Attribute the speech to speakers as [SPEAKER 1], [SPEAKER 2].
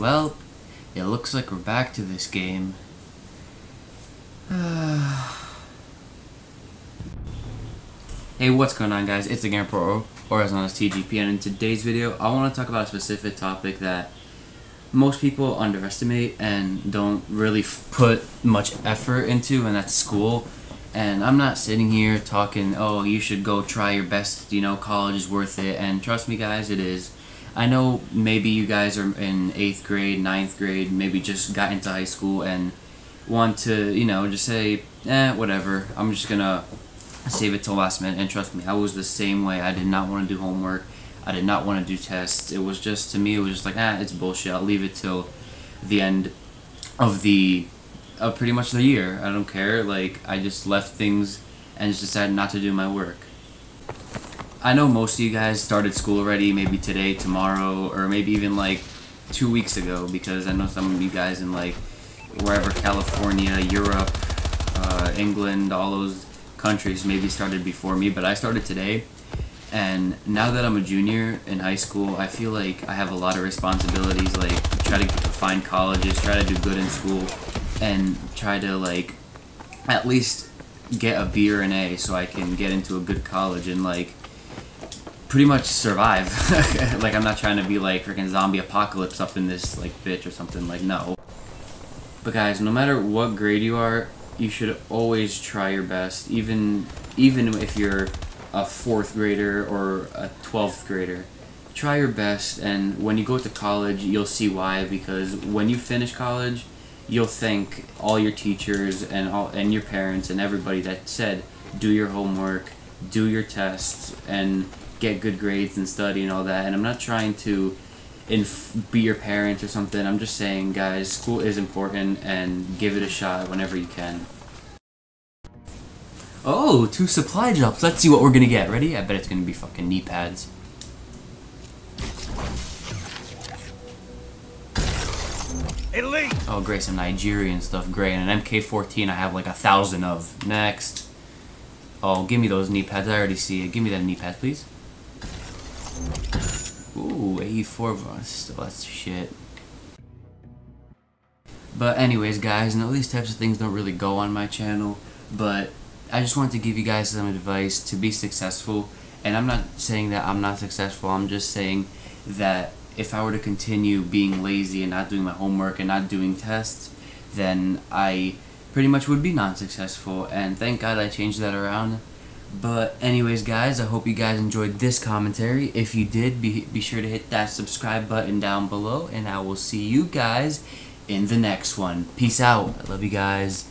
[SPEAKER 1] Well, it looks like we're back to this game. hey, what's going on guys? It's the Gamer Pro, or as known as TGP, and in today's video, I want to talk about a specific topic that most people underestimate and don't really put much effort into, and that's school. And I'm not sitting here talking, oh, you should go try your best, you know, college is worth it. And trust me, guys, it is. I know maybe you guys are in eighth grade, ninth grade, maybe just got into high school and want to, you know, just say, eh, whatever. I'm just gonna save it till last minute. And trust me, I was the same way. I did not want to do homework. I did not want to do tests. It was just to me, it was just like, ah, it's bullshit. I'll leave it till the end of the of pretty much the year. I don't care. Like I just left things and just decided not to do my work. I know most of you guys started school already, maybe today, tomorrow, or maybe even like two weeks ago, because I know some of you guys in like wherever California, Europe, uh, England, all those countries maybe started before me, but I started today. And now that I'm a junior in high school, I feel like I have a lot of responsibilities, like try to find colleges, try to do good in school, and try to like at least get a B or an A so I can get into a good college and like pretty much survive. like I'm not trying to be like freaking zombie apocalypse up in this like bitch or something like no. But guys, no matter what grade you are, you should always try your best even even if you're a 4th grader or a 12th grader. Try your best and when you go to college, you'll see why because when you finish college, you'll thank all your teachers and all and your parents and everybody that said do your homework, do your tests and get good grades and study and all that. And I'm not trying to inf- be your parent or something. I'm just saying, guys, school is important and give it a shot whenever you can. Oh, two supply drops. Let's see what we're gonna get. Ready? I bet it's gonna be fucking knee pads.
[SPEAKER 2] Elite.
[SPEAKER 1] Oh, great, some Nigerian stuff. Great, and an MK14 I have like a thousand of. Next. Oh, give me those knee pads. I already see it. Give me that knee pad, please. Ooh, AE4 Still, that's shit. But anyways, guys, know these types of things don't really go on my channel, but I just wanted to give you guys some advice to be successful. And I'm not saying that I'm not successful. I'm just saying that if I were to continue being lazy and not doing my homework and not doing tests, then I pretty much would be non-successful. And thank God I changed that around. But anyways, guys, I hope you guys enjoyed this commentary. If you did, be, be sure to hit that subscribe button down below. And I will see you guys in the next one. Peace out. I love you guys.